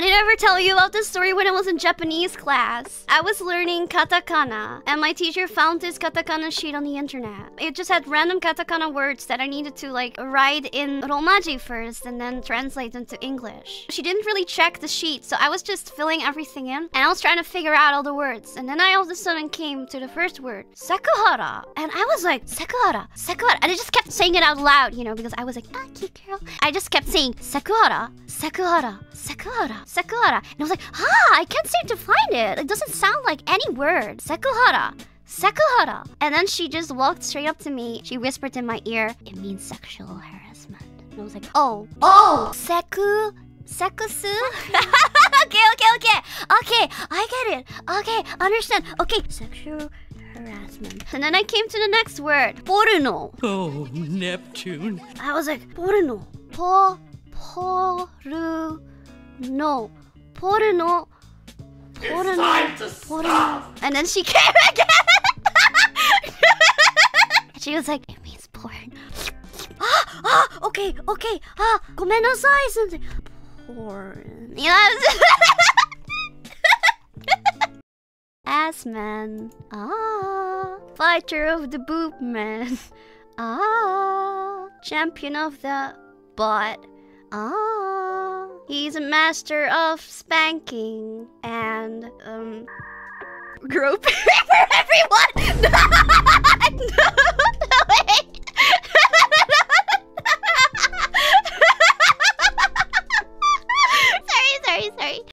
I didn't ever tell you about this story when I was in Japanese class. I was learning katakana, and my teacher found this katakana sheet on the internet. It just had random katakana words that I needed to like write in Romaji first and then translate them to English. She didn't really check the sheet, so I was just filling everything in, and I was trying to figure out all the words. And then I all of a sudden came to the first word, Sekuhara, and I was like, Sekuhara, Sekuhara, and I just kept saying it out loud, you know, because I was like, ah, cute girl. I just kept saying Sekuhara, Sekuhara, Sekuhara, Sekuhara. And I was like, ah, I can't seem to find it. It doesn't sound like any word. Sekuhara. Sekuhara. And then she just walked straight up to me. She whispered in my ear, it means sexual harassment. And I was like, oh, oh, seku, sekusu? okay, okay, okay. Okay, I get it. Okay, understand. Okay, sexual harassment. And then I came to the next word, porno. Oh, Neptune. I was like, porno. Po, poru, no, porno. Porno. It's time to porno. stop. And then she came again. she was like, it means porn. ah, ah, okay, okay. Ah, gomenasai sensei. Porn. You know Ass man. Ah. Fighter of the boob man. Ah. Champion of the butt. Ah. He's a master of spanking and um groping for everyone.